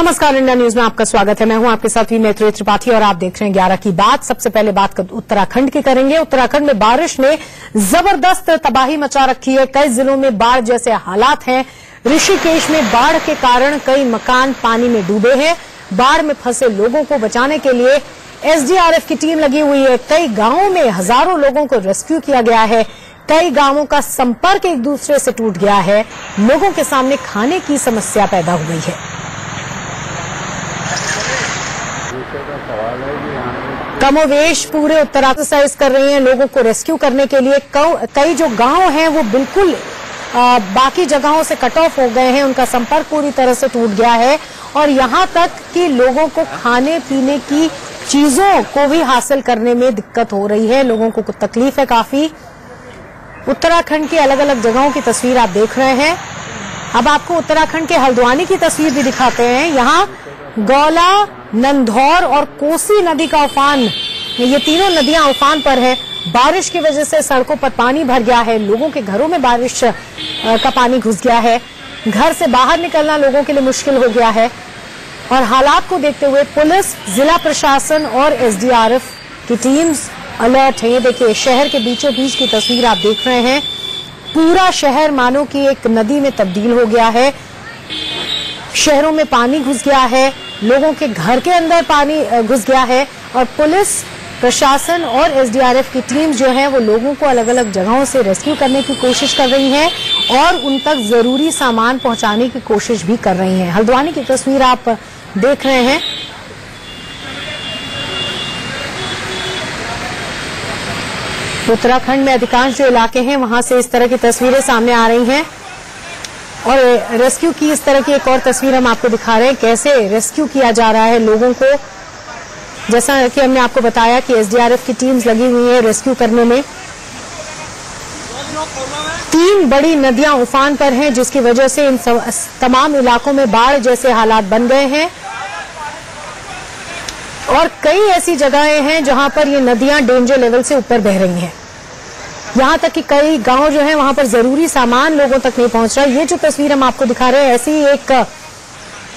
नमस्कार, India news में आपका स्वागत है। मैं हूँ आपके साथ ही मैत्री त्रिपाठी और आप देख रहे हैं ग्यारह की बात। सबसे पहले बात उत्तराखंड की करेंगे। उत्तराखंड में बारिश ने ज़बरदस्त तबाही मचा रखी है। कई जिलों में बाढ़ जैसे हालात हैं। ऋषिकेश में बाढ़ के कारण कई मकान पानी में डूबे हैं। बाढ़ में फंसे लोगों को बचाने के लिए एसडीआरएफ की टीम लगी हुई है। कई गाँवों में हज़ारों लोगों को रेस्क्यू किया गया है। कई गाँवों का संपर्क एक दूसरे से टूट गया है। लोगों के सामने खाने की समस्या पैदा हुई है। कमोवेश पूरे उत्तराखंड कर रही हैं लोगों को रेस्क्यू करने के लिए। कई जो गाँव हैं वो बिल्कुल आ, बाकी जगहों से कट ऑफ़ हो गए हैं। उनका संपर्क पूरी तरह से टूट गया है। और यहाँ तक कि लोगों को खाने पीने की चीज़ों को भी हासिल करने में दिक्कत हो रही है। लोगों को तकलीफ़ है काफ़ी। उत्तराखंड की अलग अलग जगहों की तस्वीर आप देख रहे हैं। अब आपको उत्तराखंड के हल्द्वानी की तस्वीर भी दिखाते हैं। यहाँ गौला नंदौर और कोसी नदी का उफान। ये तीनों नदियाँ उफान पर है। बारिश की वजह से सड़कों पर पानी भर गया है। लोगों के घरों में बारिश का पानी घुस गया है। घर से बाहर निकलना लोगों के लिए मुश्किल हो गया है। और हालात को देखते हुए पुलिस, जिला प्रशासन और एसडीआरएफ की टीम्स अलर्ट है। ये देखिए, शहर के बीचों बीच की तस्वीर आप देख रहे हैं। पूरा शहर मानो कि एक नदी में तब्दील हो गया है। शहरों में पानी घुस गया है, लोगों के घर के अंदर पानी घुस गया है और पुलिस, प्रशासन और एसडीआरएफ की टीम जो है वो लोगों को अलग अलग जगहों से रेस्क्यू करने की कोशिश कर रही है और उन तक ज़रूरी सामान पहुँचाने की कोशिश भी कर रही है। हल्द्वानी की तस्वीर आप देख रहे हैं। उत्तराखंड में अधिकांश जो इलाके हैं, वहाँ से इस तरह की तस्वीरें सामने आ रही हैं। और रेस्क्यू की इस तरह की एक और तस्वीर हम आपको दिखा रहे हैं, कैसे रेस्क्यू किया जा रहा है लोगों को। जैसा कि हमने आपको बताया कि एसडीआरएफ की टीम्स लगी हुई है रेस्क्यू करने में। तीन बड़ी नदियाँ उफान पर हैं, जिसकी वजह से इन तमाम इलाकों में बाढ़ जैसे हालात बन गए हैं। और कई ऐसी जगहें हैं जहाँ पर ये नदियाँ डेंजर लेवल से ऊपर बह रही हैं। यहाँ तक कि कई गाँव जो है, वहाँ पर ज़रूरी सामान लोगों तक नहीं पहुँच रहा। ये जो तस्वीर हम आपको दिखा रहे हैं, ऐसी एक,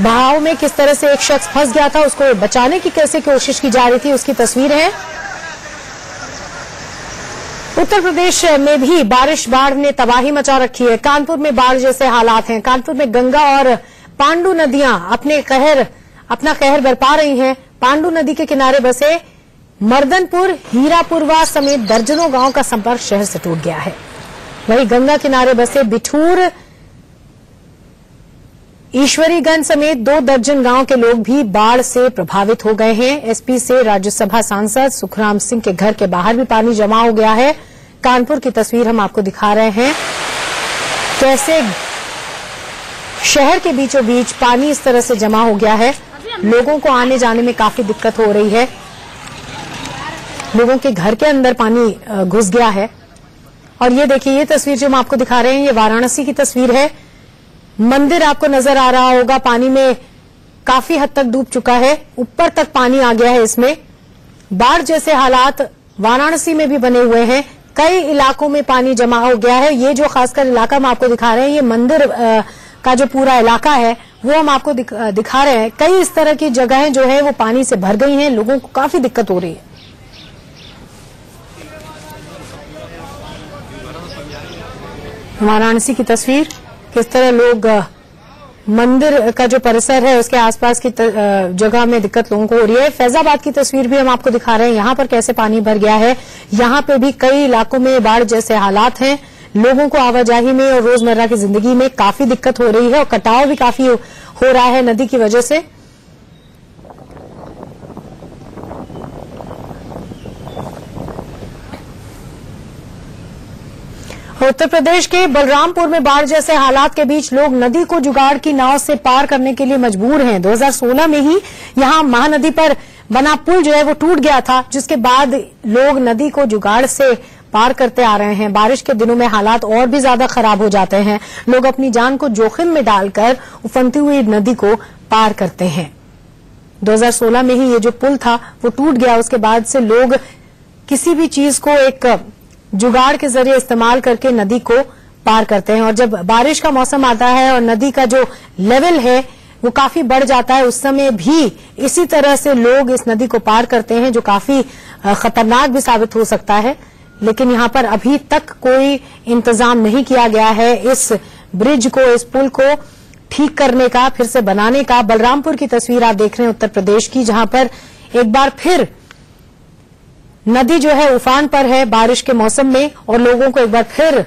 बहाव में किस तरह से एक शख्स फंस गया था, उसको बचाने की कैसे कोशिश की जा रही थी, उसकी तस्वीर है। उत्तर प्रदेश में भी बारिश, बाढ़ ने तबाही मचा रखी है। कानपुर में बाढ़ जैसे हालात हैं। कानपुर में गंगा और पांडु नदियाँ अपने कहर, अपना कहर बरपा रही हैं। पांडु नदी के किनारे बसे मर्दनपुर, हीरापुरवा समेत दर्जनों गाँव का संपर्क शहर से टूट गया है। वहीं गंगा किनारे बसे बिठूर, ईश्वरीगंज समेत दो दर्जन गाँव के लोग भी बाढ़ से प्रभावित हो गए हैं। एसपी से राज्यसभा सांसद सुखराम सिंह के घर के बाहर भी पानी जमा हो गया है। कानपुर की तस्वीर हम आपको दिखा रहे हैं। कैसे शहर के बीचों बीच पानी इस तरह से जमा हो गया है? लोगों को आने जाने में काफ़ी दिक्कत हो रही है। लोगों के घर के अंदर पानी घुस गया है। और ये देखिए, ये तस्वीर जो हम आपको दिखा रहे हैं, ये वाराणसी की तस्वीर है। मंदिर आपको नज़र आ रहा होगा, पानी में काफ़ी हद तक डूब चुका है। ऊपर तक पानी आ गया है इसमें। बाढ़ जैसे हालात वाराणसी में भी बने हुए हैं। कई इलाकों में पानी जमा हो गया है। ये जो खासकर इलाका हम आपको दिखा रहे हैं, ये मंदिर का जो पूरा इलाका है, वो हम आपको दिखा रहे हैं। कई इस तरह की जगहें जो है, वो पानी से भर गई हैं। लोगों को काफ़ी दिक्कत हो रही है। वाराणसी की तस्वीर, किस तरह लोग मंदिर का जो परिसर है, उसके आसपास की जगह में दिक्कत लोगों को हो रही है। फैजाबाद की तस्वीर भी हम आपको दिखा रहे हैं। यहाँ पर कैसे पानी भर गया है? यहाँ पे भी कई इलाकों में बाढ़ जैसे हालात हैं। लोगों को आवाजाही में और रोज़मर्रा की ज़िंदगी में काफ़ी दिक्कत हो रही है और कटाव भी काफ़ी हो रहा है नदी की वजह से। उत्तर प्रदेश के बलरामपुर में बाढ़ जैसे हालात के बीच लोग नदी को जुगाड़ की नाव से पार करने के लिए मजबूर हैं। 2016 में ही यहाँ महानदी पर बना पुल जो है वो टूट गया था, जिसके बाद लोग नदी को जुगाड़ से पार करते आ रहे हैं। बारिश के दिनों में हालात और भी ज़्यादा खराब हो जाते हैं। लोग अपनी जान को जोखिम में डालकर उफनती हुई नदी को पार करते हैं। 2016 में ही ये जो पुल था, वो टूट गया। उसके बाद से लोग किसी भी चीज़ को एक जुगाड़ के ज़रिए इस्तेमाल करके नदी को पार करते हैं। और जब बारिश का मौसम आता है और नदी का जो लेवल है, वो काफ़ी बढ़ जाता है, उस समय भी इसी तरह से लोग इस नदी को पार करते हैं, जो काफ़ी खतरनाक भी साबित हो सकता है। लेकिन यहाँ पर अभी तक कोई इंतज़ाम नहीं किया गया है इस ब्रिज को, इस पुल को ठीक करने का, फिर से बनाने का। बलरामपुर की तस्वीर आप देख रहे हैं उत्तर प्रदेश की, जहाँ पर एक बार फिर नदी जो है उफान पर है बारिश के मौसम में और लोगों को एक बार फिर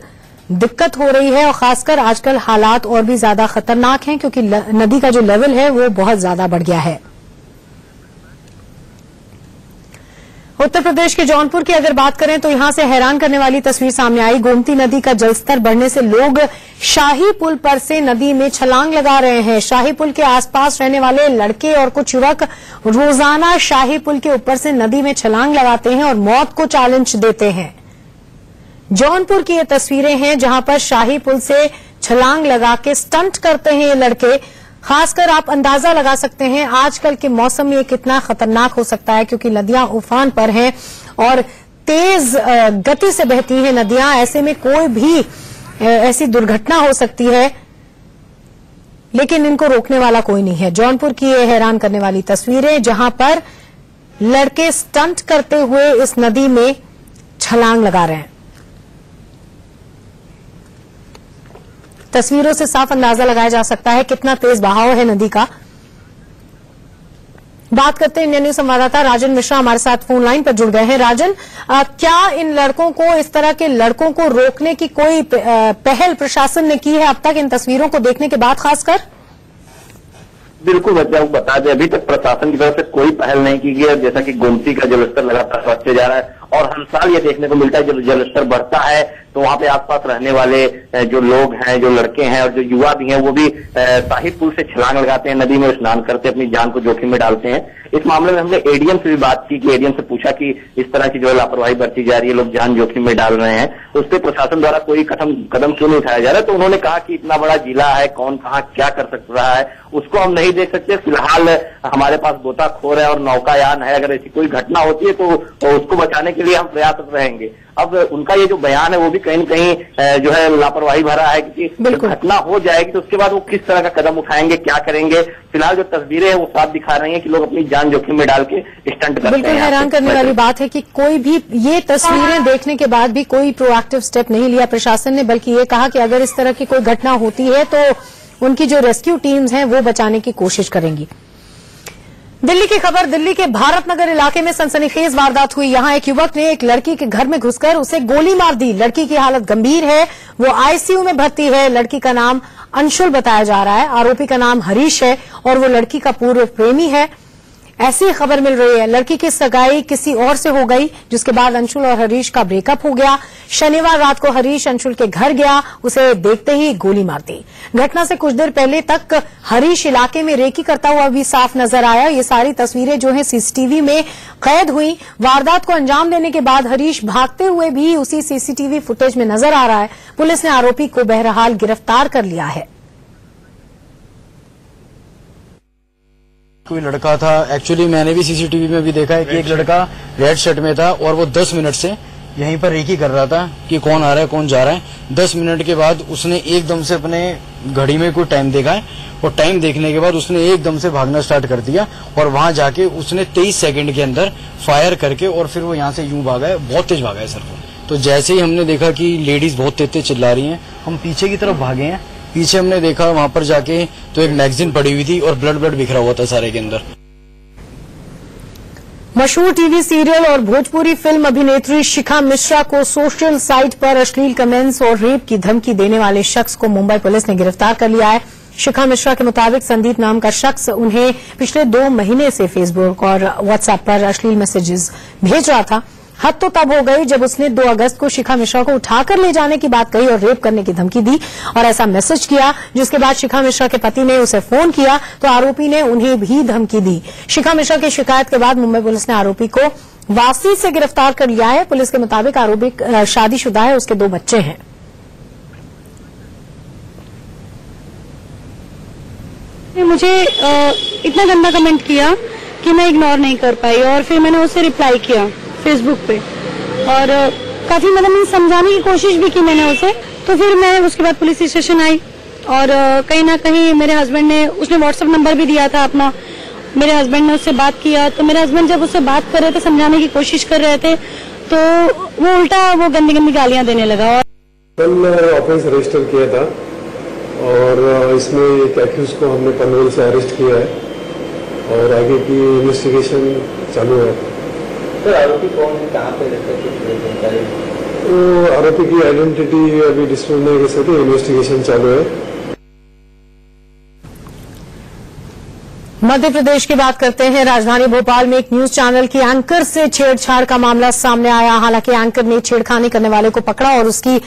दिक्कत हो रही है और खासकर आजकल हालात और भी ज़्यादा खतरनाक हैं क्योंकि नदी का जो लेवल है वो बहुत ज़्यादा बढ़ गया है। उत्तर प्रदेश के जौनपुर की अगर बात करें तो यहाँ से हैरान करने वाली तस्वीर सामने आई। गोमती नदी का जलस्तर बढ़ने से लोग शाही पुल पर से नदी में छलांग लगा रहे हैं। शाही पुल के आसपास रहने वाले लड़के और कुछ युवक रोज़ाना शाही पुल के ऊपर से नदी में छलांग लगाते हैं और मौत को चैलेंज देते हैं। जौनपुर की ये तस्वीरें हैं जहाँ पर शाही पुल से छलांग लगा के स्टंट करते हैं ये लड़के। खासकर आप अंदाज़ा लगा सकते हैं, आजकल के मौसम में कितना खतरनाक हो सकता है, क्योंकि नदियाँ उफान पर हैं और तेज गति से बहती हैं नदियाँ। ऐसे में कोई भी ऐसी दुर्घटना हो सकती है, लेकिन इनको रोकने वाला कोई नहीं है। जौनपुर की ये हैरान करने वाली तस्वीरें, जहाँ पर लड़के स्टंट करते हुए इस नदी में छलांग लगा रहे हैं। तस्वीरों से साफ़ अंदाज़ा लगाया जा सकता है कितना तेज बहाव है नदी का। बात करते हैं इंडिया न्यूज़ संवाददाता राजन मिश्रा हमारे साथ फ़ोन लाइन पर जुड़ गए हैं। राजन आ, क्या इन लड़कों को इस तरह के लड़कों को रोकने की कोई पहल प्रशासन ने की है अब तक इन तस्वीरों को देखने के बाद खासकर? बिल्कुल बच्चा बता दें अभी तक प्रशासन की तरफ़ से कोई पहल नहीं की गई है। जैसा कि गोमती का जलस्तर लगातार बढ़ते जा रहा है और हर साल ये देखने को मिलता है, जब जलस्तर बढ़ता है तो वहाँ पे आसपास रहने वाले जो लोग हैं, जो लड़के हैं और जो युवा भी हैं, वो भी साहिब पुल से छलांग लगाते हैं, नदी में स्नान करते अपनी जान को जोखिम में डालते हैं। इस मामले में हमने एडीएम से भी बात की, कि एडीएम से पूछा कि इस तरह की जो है लापरवाही बरती जा रही है, लोग जान जोखिम में डाल रहे हैं, उस पर प्रशासन द्वारा कोई कदम कदम क्यों नहीं उठाया जा रहा? है तो उन्होंने कहा कि इतना बड़ा जिला है, कौन, कहाँ, क्या कर सक रहा है, उसको हम नहीं देख सकते। फ़िलहाल हमारे पास गोताखोर है और नौकायान है, अगर ऐसी कोई घटना होती है तो उसको बचाने के लिए हम प्रयासरत रहेंगे। अब उनका ये जो बयान है वो भी कहीं न कहीं जो है लापरवाही भरा है क्योंकि घटना हो जाएगी तो उसके बाद वो किस तरह का कदम उठाएँगे क्या करेंगे। फ़िलहाल जो तस्वीरें हैं वो साफ़ दिखा रही हैं कि लोग अपनी जान जोखिम में डाल के स्टंट करते बिल्कुल हैरान करने वाली बात है कि कोई भी ये तस्वीरें देखने के बाद भी कोई प्रोएक्टिव स्टेप नहीं लिया प्रशासन ने बल्कि ये कहा कि अगर इस तरह की कोई घटना होती है तो उनकी जो रेस्क्यू टीम्स हैं वो बचाने की कोशिश करेंगी। दिल्ली की खबर, दिल्ली के भारत नगर इलाके में सनसनीखेज वारदात हुई। यहाँ एक युवक ने एक लड़की के घर में घुसकर उसे गोली मार दी। लड़की की हालत गंभीर है। वो आईसीयू में भर्ती है। लड़की का नाम अंशुल बताया जा रहा है। आरोपी का नाम हरीश है और वो लड़की का पूर्व प्रेमी है। ऐसी खबर मिल रही है। लड़की की सगाई किसी और से हो गई, जिसके बाद अंशुल और हरीश का ब्रेकअप हो गया। शनिवार रात को हरीश अंशुल के घर गया, उसे देखते ही गोली मार दी। घटना से कुछ देर पहले तक हरीश इलाके में रेकी करता हुआ भी साफ़ नज़र आया। ये सारी तस्वीरें जो है, सीसीटीवी में कैद हुई। वारदात को अंजाम देने के बाद हरीश भागते हुए भी उसी सीसीटीवी फुटेज में नज़र आ रहा है। पुलिस ने आरोपी को बहरहाल गिरफ़्तार कर लिया है। कोई लड़का था। एक्चुअली मैंने भी सीसीटीवी में भी देखा है कि एक लड़का रेड शर्ट में था और वो दस मिनट से यहीं पर रेकी कर रहा था कि कौन आ रहा है कौन जा रहा है। दस मिनट के बाद उसने एकदम से अपने घड़ी में कोई टाइम देखा है और टाइम देखने के बाद उसने एकदम से भागना स्टार्ट कर दिया और वहाँ जाके उसने तेईस सेकंड के अंदर फायर करके और फिर वो यहाँ से यूँ भागा है बहुत तेज भागा है सर तो जैसे ही हमने देखा कि लेडीज़ बहुत तेज तेज चिल्ला रही हैं हम पीछे की तरफ़ भागे हैं पीछे हमने देखा वहाँ पर जाके तो एक मैगजीन पड़ी हुई थी और ब्लड ब्लड बिखरा हुआ था सारे के अंदर। मशहूर टीवी सीरियल और भोजपुरी फ़िल्म अभिनेत्री शिखा मिश्रा को सोशल साइट पर अश्लील कमेंट्स और रेप की धमकी देने वाले शख्स को मुंबई पुलिस ने गिरफ़्तार कर लिया है। शिखा मिश्रा के मुताबिक संदीप नाम का शख्स उन्हें पिछले दो महीने से फेसबुक और व्हाट्सएप पर अश्लील मैसेजेस भेज रहा था। हद तो तब हो गई जब उसने 2 अगस्त को शिखा मिश्रा को उठाकर ले जाने की बात कही और रेप करने की धमकी दी और ऐसा मैसेज किया, जिसके बाद शिखा मिश्रा के पति ने उसे फ़ोन किया तो आरोपी ने उन्हें भी धमकी दी। शिखा मिश्रा की शिकायत के बाद मुंबई पुलिस ने आरोपी को वासी से गिरफ़्तार कर लिया है। पुलिस के मुताबिक आरोपी शादीशुदा है, उसके दो बच्चे हैं। मुझे इतना गंदा कमेंट किया कि मैं इग्नोर नहीं कर पाई और फिर मैंने उसे रिप्लाई किया। फेसबुक पे। और काफ़ी मतलब मैंने समझाने की कोशिश भी की मैंने उसे। तो फिर मैं उसके बाद पुलिस स्टेशन आई। और कहीं ना कहीं मेरे हस्बैंड ने, उसने व्हाट्सएप नंबर भी दिया था अपना। मेरे हस्बैंड ने उससे बात किया। तो मेरे हस्बैंड जब उससे बात कर रहे थे, समझाने की कोशिश कर रहे थे तो वो उल्टा वो गंदी गंदी गालियाँ देने लगा। और कल ऑफेंस रजिस्टर किया था। और इसमें एक एक्यूज को हमने पनवेल से अरेस्ट किया है। और आगे की इन्वेस्टिगेशन चालू है। सर आरोपी कौन है? कहाँ पे रहता है? जानकारी तो आरोपी की आइडेंटिटी अभी डिस्क्लोज नहीं कर सकते इन्वेस्टिगेशन चालू है। मध्य प्रदेश की बात करते हैं। राजधानी भोपाल में एक न्यूज़ चैनल की एंकर से छेड़छाड़ का मामला सामने आया। हालाँकि एंकर ने छेड़खानी करने वाले को पकड़ा और उसकी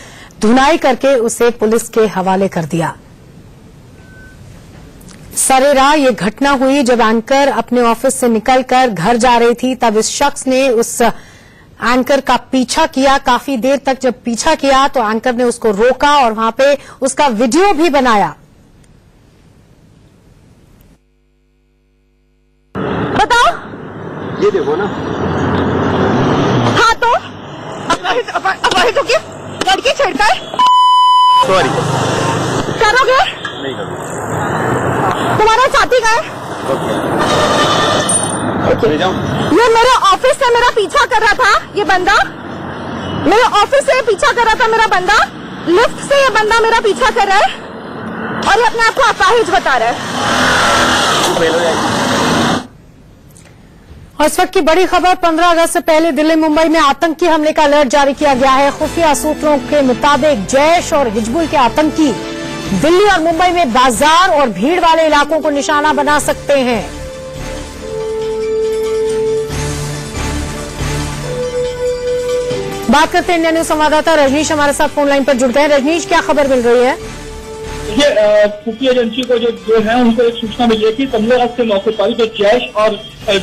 धुनाई करके उसे पुलिस के हवाले कर दिया। सरेरा ये घटना हुई जब एंकर अपने ऑफ़िस से निकलकर घर जा रही थी तब इस शख्स ने उस एंकर का पीछा किया। काफ़ी देर तक जब पीछा किया तो एंकर ने उसको रोका और वहाँ पे उसका वीडियो भी बनाया। बताओ। ये देखो ना। हाँ तो। अपराधित लड़की छेड़कर सॉरी करोगे साथी का है चले जाऊँ ये मेरे ऑफ़िस से मेरा पीछा कर रहा था ये बंदा। मेरे ऑफ़िस से पीछा कर रहा था मेरा बंदा। लिफ्ट से ये बंदा मेरा पीछा कर रहा है। और ये अपने आप को अपाहिज बता रहा है। और इस वक्त की बड़ी खबर 15 अगस्त से पहले दिल्ली मुंबई में आतंकी हमले का अलर्ट जारी किया गया है। खुफिया सूत्रों के मुताबिक जैश और हिजबुल के आतंकी दिल्ली और मुंबई में बाज़ार और भीड़ वाले इलाकों को निशाना बना सकते हैं। बात करते हैं इंडिया न्यूज़ संवाददाता रजनीश हमारे साथ फ़ोन लाइन पर जुड़ गए। हैं रजनीश, क्या खबर मिल रही है? देखिए खुफिया एजेंसी को जो जो है, उनको एक सूचना मिली है कि पंद्रह अगस्त के मौके पर जो जैश और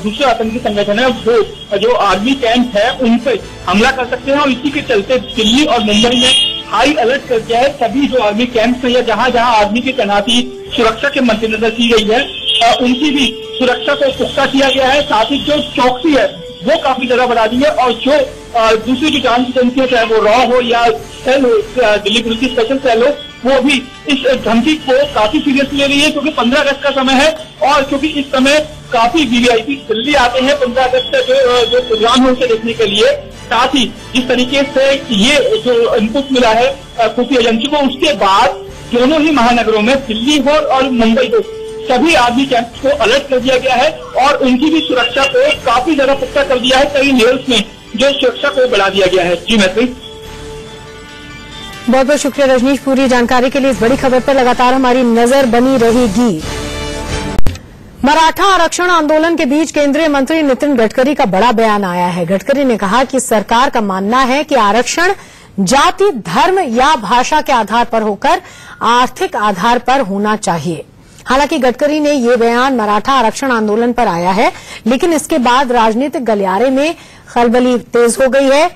दूसरे आतंकी संगठन है, वो, जो आर्मी कैंप है, उन पर हमला कर सकते हैं और इसी के चलते दिल्ली और मुंबई में हाई अलर्ट कर दिया है। सभी जो आर्मी कैंप है या जहाँ जहाँ आर्मी की तैनाती सुरक्षा के मद्देनजर की गई है अ, उनकी भी सुरक्षा को पुख्ता किया गया है। साथ ही जो चौकसी है वो काफ़ी ज़्यादा बढ़ा दी है और जो दूसरी जो जाँच एजेंसी है चाहे वो रॉ हो या सेल हो दिल्ली पुलिस की स्पेशल सेल हो वो भी इस धमकी को काफ़ी सीरियसली ले रही है क्योंकि पंद्रह अगस्त का समय है और क्योंकि इस समय काफ़ी वीवीआईपी दिल्ली आते हैं पंद्रह अगस्त का जो जो प्रोग्राम है उसे देखने के लिए। साथ ही जिस तरीके से ये जो इनपुट मिला है खुफिया एजेंसी को, उसके बाद दोनों ही महानगरों में दिल्ली हो और मुंबई हो, सभी आर्मी कैंप को अलर्ट कर दिया गया है और उनकी भी सुरक्षा को काफ़ी ज़्यादा पुख्ता कर दिया है कई लेवल्स में, जो सुरक्षा को बढ़ा दिया गया है। जी, मैत्री। बहुत बहुत शुक्रिया रजनीश। पूरी जानकारी के लिए इस बड़ी खबर पर लगातार हमारी नज़र बनी रहेगी। मराठा आरक्षण आंदोलन के बीच केंद्रीय मंत्री नितिन गडकरी का बड़ा बयान आया है। गडकरी ने कहा कि सरकार का मानना है कि आरक्षण जाति, धर्म या भाषा के आधार पर होकर आर्थिक आधार पर होना चाहिए। हालाँकि गडकरी ने ये बयान मराठा आरक्षण आंदोलन पर आया है, लेकिन इसके बाद राजनीतिक गलियारे में खलबली तेज हो गई है।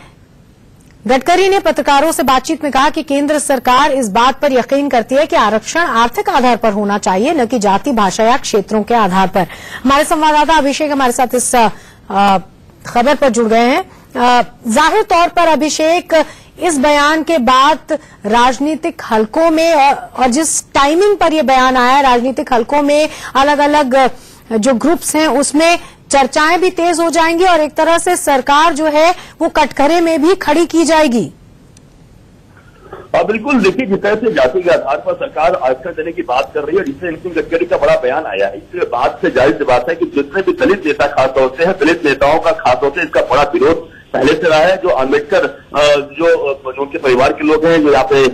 गडकरी ने पत्रकारों से बातचीत में कहा कि केंद्र सरकार इस बात पर यकीन करती है कि आरक्षण आर्थिक आधार पर होना चाहिए न कि जाति भाषा या क्षेत्रों के आधार पर। हमारे संवाददाता अभिषेक हमारे साथ इस खबर पर जुड़ गए हैं। ज़ाहिर तौर पर अभिषेक इस बयान के बाद राजनीतिक हलकों में और, जिस टाइमिंग पर यह बयान आया राजनीतिक हलकों में अलग अलग जो ग्रुप्स हैं उसमें चर्चाएँ भी तेज हो जाएँगी और एक तरह से सरकार जो है वो कटघरे में भी खड़ी की जाएगी। और बिल्कुल। देखिए, जिस तरह से जाति के आधार पर सरकार आरक्षण देने की बात कर रही है जिससे नितिन गडकरी का बड़ा बयान आया है। इस बात से ज़ाहिर सी बात है कि जितने भी दलित नेता खास तौर से हैं, दलित नेताओं का खास तौर से इसका बड़ा विरोध पहले से रहा है जो अंबेडकर जो जो उनके परिवार के लोग हैं, जो यहाँ पे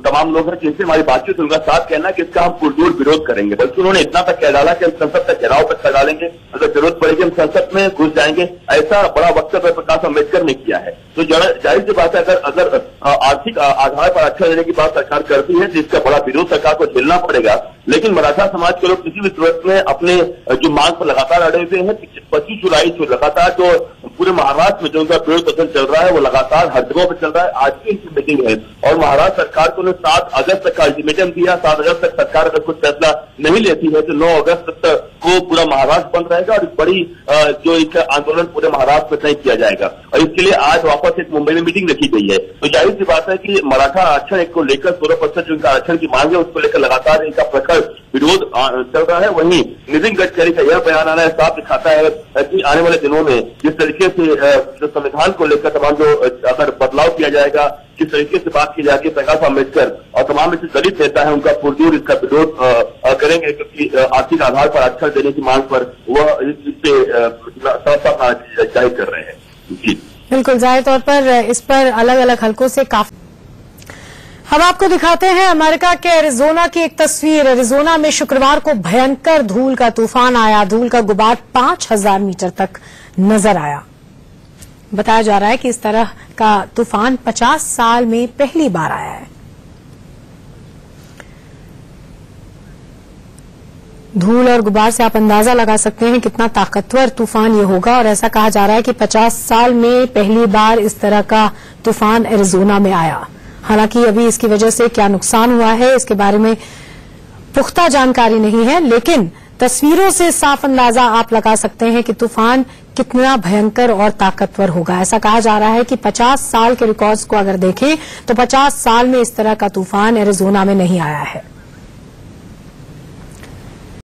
तमाम लोग हैं, जिनसे हमारी बातचीत उनका साथ कहना है कि इसका हम पुरजोर विरोध करेंगे। बल्कि उन्होंने इतना तक कह डाला कि हम संसद का घेराव तक कर डालेंगे अगर ज़रूरत पड़ेगी, हम संसद में घुस जाएँगे। ऐसा बड़ा वक्तव्य प्रकाश अंबेडकर ने किया है। तो ज़ाहिर सी बात है, अगर अगर आर्थिक आधार पर आरक्षण देने की बात सरकार करती है इसका बड़ा विरोध सरकार को झेलना पड़ेगा। लेकिन मराठा समाज के लोग किसी भी सूरत में अपने जो मांग पर लगातार अड़े हुए हैं पच्चीस जुलाई से लगातार जो पूरे महाराष्ट्र में जो उनका विरोध प्रदर्शन चल रहा है, वो लगातार हर जगह पर चल रहा है। आज भी इनकी मीटिंग है। और महाराष्ट्र सरकार को सात अगस्त तक का अल्टीमेटम दिया, सात अगस्त तक सरकार अगर कुछ फैसला नहीं लेती है तो नौ अगस्त तक को पूरा महाराष्ट्र बंद रहेगा और बड़ी जो एक आंदोलन पूरे महाराष्ट्र में तय किया जाएगा। और इसके लिए आज वापस एक मुंबई में मीटिंग रखी गई है। तो ज़ाहिर सी बात है कि मराठा आरक्षण एक को लेकर सोलह प्रतिशत जो इनका आरक्षण की मांग है, उसको लेकर लगातार इनका प्रखर विरोध चल रहा है। वहीं नितिन गडकरी का यह बयान आना साफ़ दिखाता है कि आने वाले दिनों में जिस तरीके से संविधान को लेकर तमाम जो अगर बदलाव किया जाएगा किस तरीके से बात की जाएगी प्रकाश अंबेडकर और तमाम ऐसे दलित नेता है, उनका पुरजोर इसका विरोध करेंगे, क्योंकि आर्थिक आधार पर अक्षर देने की मांग पर वह इससे ज़ाहिर कर रहे हैं। बिल्कुल, ज़ाहिर तौर पर इस पर अलग अलग हलकों से काफ़ी, हम आपको दिखाते हैं अमेरिका के एरिजोना की एक तस्वीर। एरिजोना में शुक्रवार को भयंकर धूल का तूफ़ान आया। धूल का गुबार पाँच हज़ार मीटर तक नज़र आया। बताया जा रहा है कि इस तरह का तूफ़ान 50 साल में पहली बार आया है। धूल और गुबार से आप अंदाज़ा लगा सकते हैं कितना ताकतवर तूफ़ान ये होगा और ऐसा कहा जा रहा है कि 50 साल में पहली बार इस तरह का तूफ़ान एरिजोना में आया। हालाँकि अभी इसकी वजह से क्या नुकसान हुआ है, इसके बारे में पुख्ता जानकारी नहीं है, लेकिन तस्वीरों से साफ़ अंदाज़ा आप लगा सकते हैं कि तूफ़ान कितना भयंकर और ताकतवर होगा। ऐसा कहा जा रहा है कि 50 साल के रिकॉर्ड्स को अगर देखें तो 50 साल में इस तरह का तूफ़ान एरिजोना में नहीं आया है।